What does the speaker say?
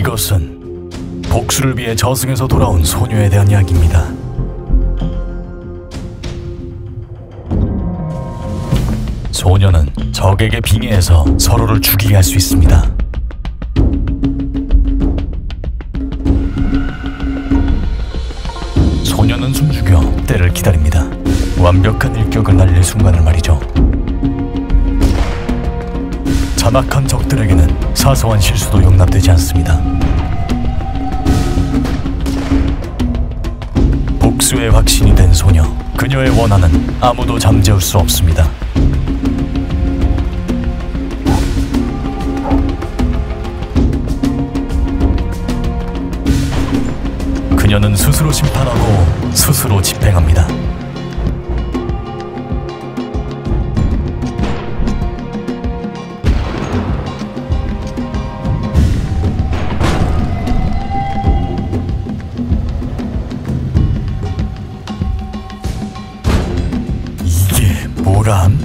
이것은 복수를 위해 저승에서 돌아온 소녀에 대한 이야기입니다. 소녀는 적에게 빙의해서 서로를 죽이게 할 수 있습니다. 소녀는 숨죽여 때를 기다립니다. 완벽한 일격을 날릴 순간을 말이죠. 잔악한 적들에게는 사소한 실수도 용납되지 않습니다. 복수의 확신이 된 소녀, 그녀의 원한은 아무도 잠재울 수 없습니다. 그녀는 스스로 심판하고 스스로 집행합니다. Imran.